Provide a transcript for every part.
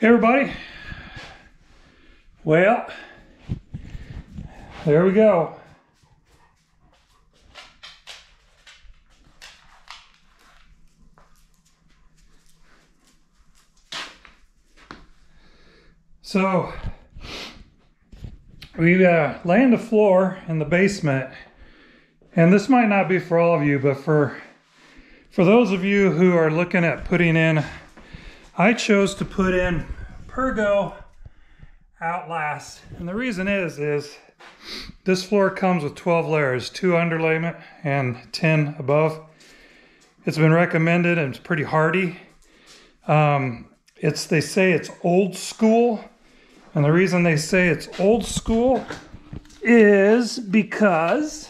Hey everybody. Well, there we go. So we uh, on the floor in the basement, and this might not be for all of you, but for for those of you who are looking at putting in, I chose to put in Pergo Outlast, and the reason is is this floor comes with 12 layers, two underlayment and 10 above. It's been recommended and it's pretty hardy. Um, it's they say it's old school and the reason they say it's old school is because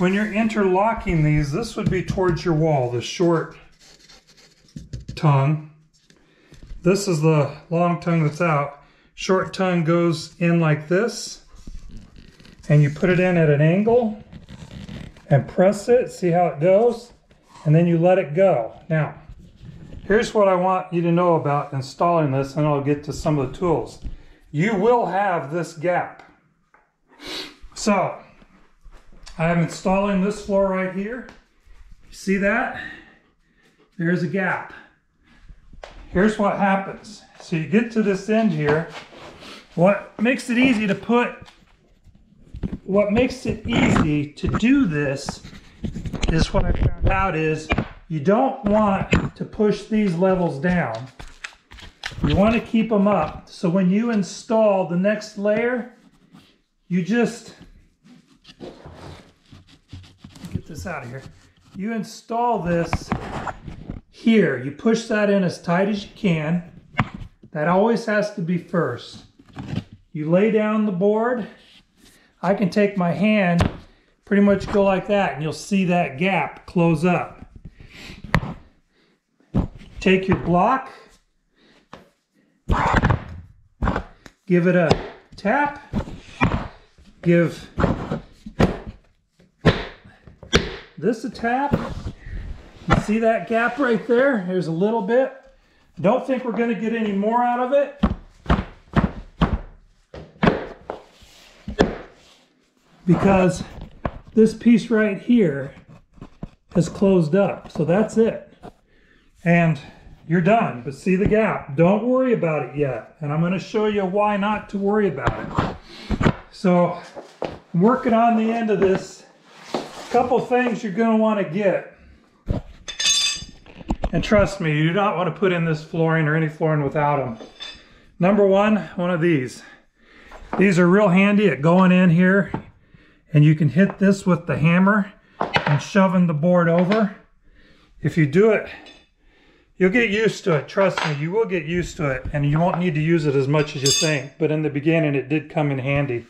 when you're interlocking these, this would be towards your wall, the short tongue. This is the long tongue that's out. Short tongue goes in like this, and you put it in at an angle and press it, see how it goes, and then you let it go. Now, Here's what I want you to know about installing this and I'll get to some of the tools. You will have this gap. So, I'm installing this floor right here. See that? There's a gap. Here's what happens. So you get to this end here. What makes it easy to put, what makes it easy to do this is what I found out is you don't want to push these levels down. You want to keep them up. So when you install the next layer, you just, get this out of here. You install this here. You push that in as tight as you can. That always has to be first. You lay down the board. I can take my hand, pretty much go like that, and you'll see that gap close up. Take your block, give it a tap, give this a tap. You see that gap right there? There's a little bit. Don't think we're going to get any more out of it. Because this piece right here has closed up. So that's it and you're done. But see the gap. Don't worry about it yet. And I'm going to show you why not to worry about it. So I'm working on the end of this. Couple things you're going to want to get. And trust me, you do not want to put in this flooring or any flooring without them. Number one, one of these. These are real handy at going in here and you can hit this with the hammer and shoving the board over. If you do it You'll get used to it. Trust me, you will get used to it. And you won't need to use it as much as you think. But in the beginning, it did come in handy.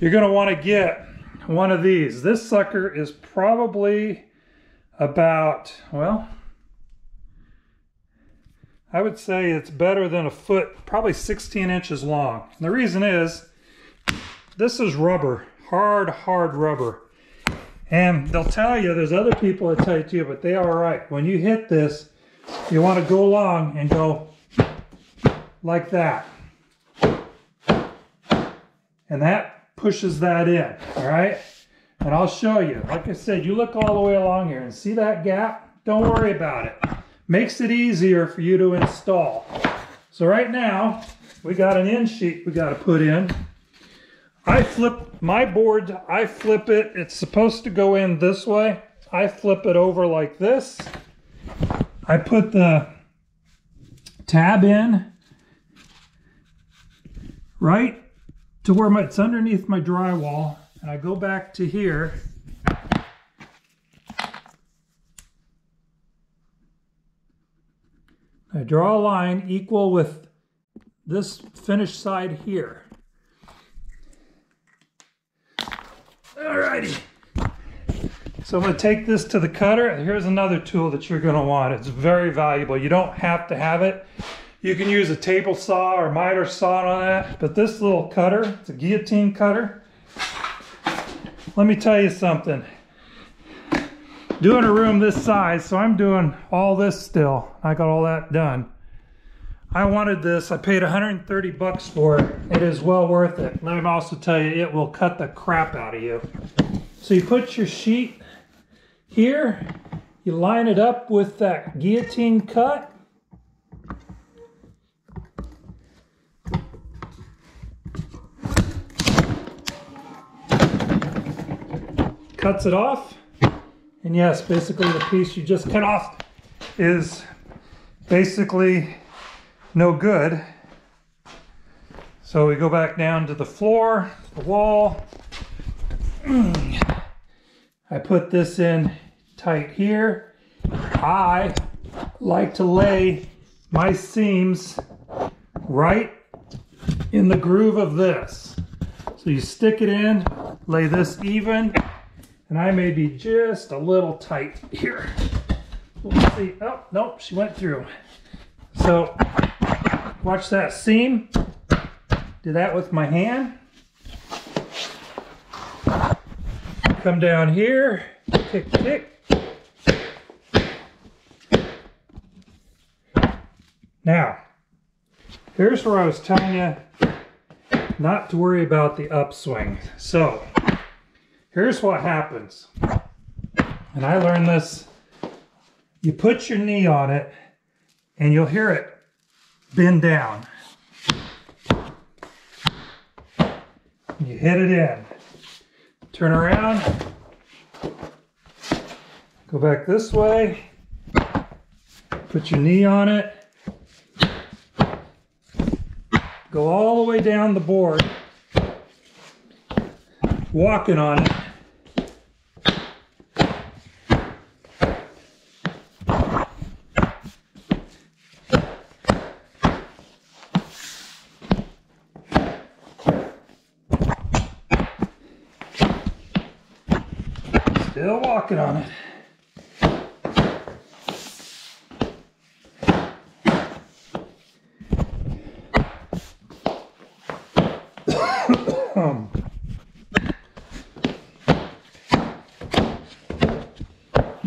You're going to want to get one of these. This sucker is probably about, well, I would say it's better than a foot, probably 16 inches long. And the reason is, this is rubber, hard, hard rubber. And they'll tell you, there's other people that tell you too, but they are right. When you hit this, you want to go along and go like that. And that pushes that in, all right? And I'll show you. Like I said, you look all the way along here and see that gap? Don't worry about it. Makes it easier for you to install. So right now, we got an end sheet we got to put in. I flip my board, I flip it. It's supposed to go in this way. I flip it over like this. I put the tab in right to where my, it's underneath my drywall and I go back to here I draw a line equal with this finished side here. Alrighty. So I'm going to take this to the cutter. Here's another tool that you're going to want. It's very valuable. You don't have to have it. You can use a table saw or miter saw on that. But this little cutter, it's a guillotine cutter. Let me tell you something. doing a room this size, so I'm doing all this still. I got all that done. I wanted this. I paid 130 bucks for it. It is well worth it. Let me also tell you, it will cut the crap out of you. So you put your sheet here, you line it up with that guillotine cut. Cuts it off. And yes, basically the piece you just cut off is basically no good. So we go back down to the floor, the wall. I put this in tight here. I like to lay my seams right in the groove of this. So you stick it in, lay this even, and I may be just a little tight here. See. Oh, nope, she went through. So Watch that seam. Do that with my hand. Come down here, tick, tick. Now, here's where I was telling you not to worry about the upswing. So, here's what happens. And I learned this. You put your knee on it and you'll hear it bend down. You hit it in. Turn around. Go back this way. Put your knee on it. Go all the way down the board. Walking on it. Still walking on it.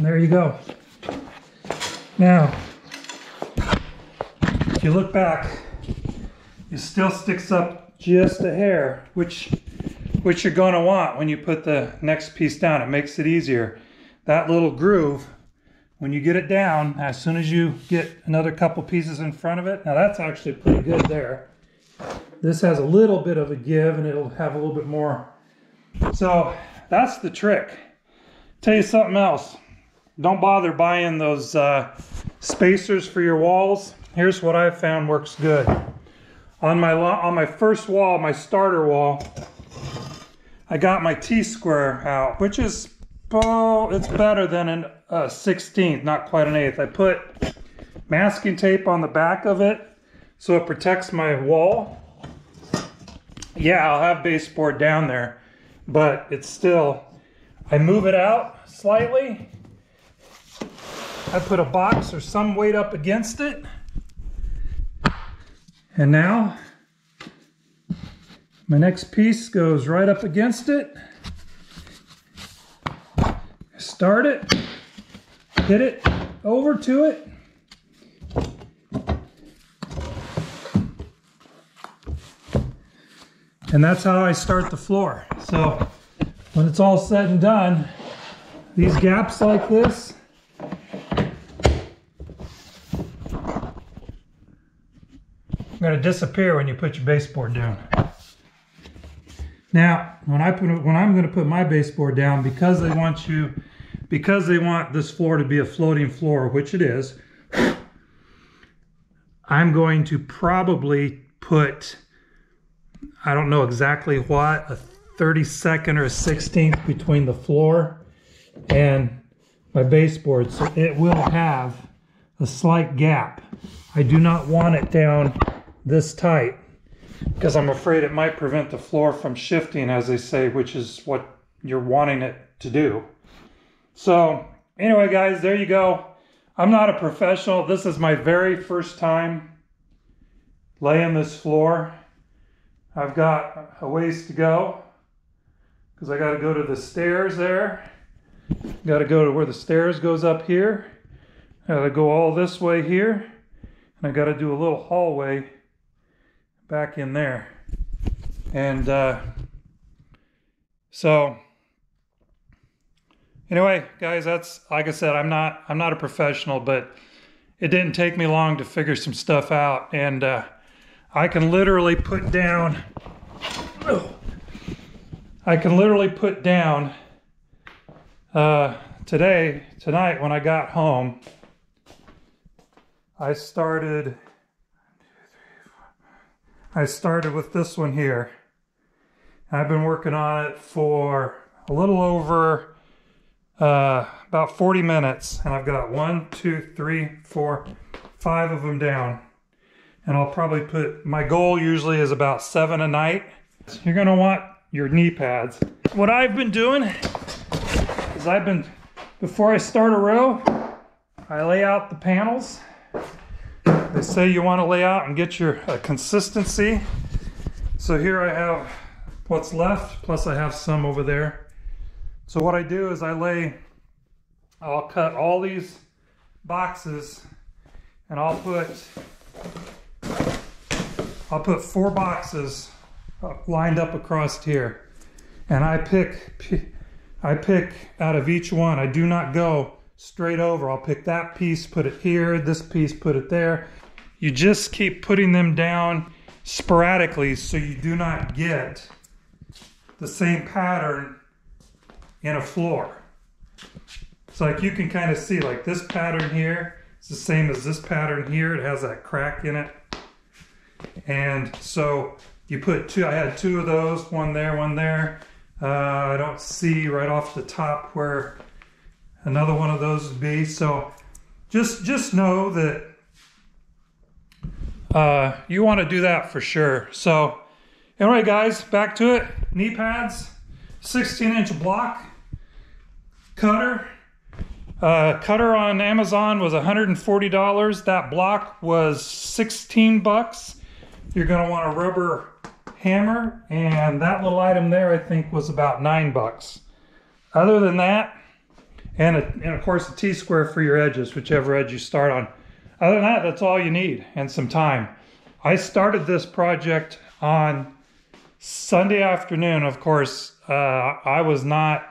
There you go. Now, if you look back, it still sticks up just a hair, which which you're going to want when you put the next piece down. It makes it easier. That little groove, when you get it down, as soon as you get another couple pieces in front of it, now that's actually pretty good there. This has a little bit of a give and it'll have a little bit more. So that's the trick. Tell you something else. Don't bother buying those uh, spacers for your walls. Here's what I've found works good. On my, on my first wall, my starter wall, I got my T-square out, which is, oh, it's better than an, a 16th, not quite an eighth. I put masking tape on the back of it so it protects my wall. Yeah, I'll have baseboard down there, but it's still, I move it out slightly. I put a box or some weight up against it. And now my next piece goes right up against it. Start it, hit it over to it. And that's how I start the floor. So when it's all said and done, these gaps like this, going to disappear when you put your baseboard down. Now, when I put when I'm going to put my baseboard down, because they want you, because they want this floor to be a floating floor, which it is, I'm going to probably put, I don't know exactly what, a 32nd or a 16th between the floor and my baseboard. So it will have a slight gap. I do not want it down this tight because I'm afraid it might prevent the floor from shifting, as they say, which is what you're wanting it to do. So anyway, guys, there you go. I'm not a professional. This is my very first time laying this floor. I've got a ways to go because I got to go to the stairs there. Got to go to where the stairs goes up here. Got to go all this way here. And I got to do a little hallway back in there. And uh, so anyway, guys, that's like I said, I'm not I'm not a professional, but it didn't take me long to figure some stuff out. And uh, I can literally put down oh, I can literally put down uh, today, tonight when I got home, I started, I started with this one here. I've been working on it for a little over uh, about 40 minutes and I've got one, two, three, four, five of them down. And I'll probably put, my goal usually is about seven a night. You're gonna want your knee pads. What I've been doing is I've been, before I start a row, I lay out the panels. Say you want to lay out and get your uh, consistency. So here I have what's left, plus I have some over there. So what I do is I lay, I'll cut all these boxes and I'll put, I'll put four boxes lined up across here. And I pick, I pick out of each one. I do not go straight over. I'll pick that piece, put it here, this piece, put it there. You just keep putting them down sporadically so you do not get the same pattern in a floor. So like you can kind of see like this pattern here, it's the same as this pattern here. It has that crack in it. And so you put two, I had two of those, one there, one there. Uh, I don't see right off the top where another one of those would be. So just, just know that uh, you want to do that for sure. So anyway, guys, back to it. Knee pads, 16 inch block, cutter. Uh, cutter on Amazon was $140. That block was 16 bucks. You're going to want a rubber hammer, and that little item there I think was about nine bucks. Other than that, and, a, and of course a T-square for your edges, whichever edge you start on. Other than that, that's all you need, and some time. I started this project on Sunday afternoon. Of course, uh, I was not,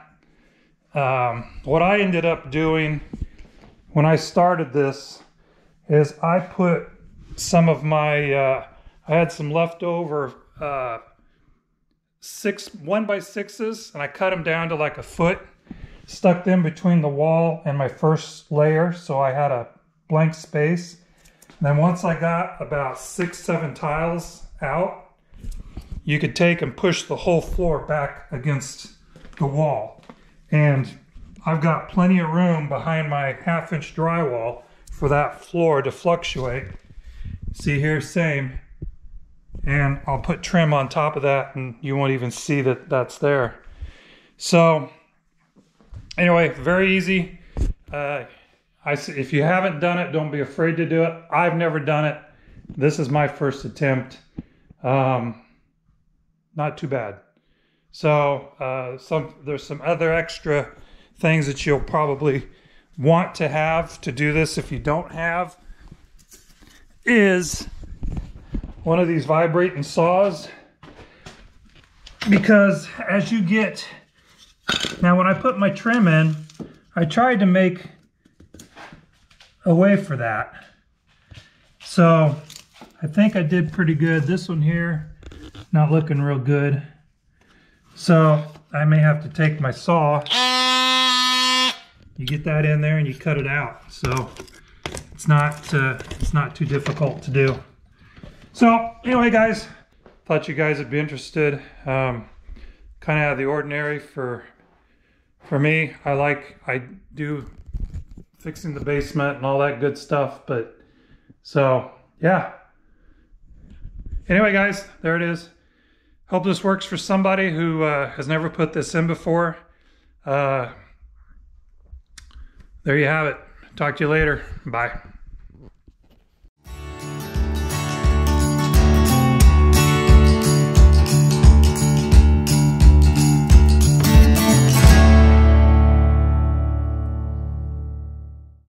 um, what I ended up doing when I started this is I put some of my, uh, I had some leftover uh, six one by sixes and I cut them down to like a foot, stuck them between the wall and my first layer so I had a blank space. And then once I got about six, seven tiles out, you could take and push the whole floor back against the wall. And I've got plenty of room behind my half inch drywall for that floor to fluctuate. See here, same and I'll put trim on top of that and you won't even see that that's there. So anyway, very easy. Uh, I, if you haven't done it, don't be afraid to do it. I've never done it. This is my first attempt. Um, not too bad. So uh, some there's some other extra things that you'll probably want to have to do this if you don't have is one of these vibrating saws because as you get now when I put my trim in I tried to make a way for that. So I think I did pretty good. This one here not looking real good. So I may have to take my saw. You get that in there and you cut it out. So it's not uh, it's not too difficult to do. So anyway, guys, thought you guys would be interested. Um, kind of out of the ordinary for for me. I like I do fixing the basement and all that good stuff. But so yeah. Anyway, guys, there it is. Hope this works for somebody who uh, has never put this in before. Uh, there you have it. Talk to you later. Bye.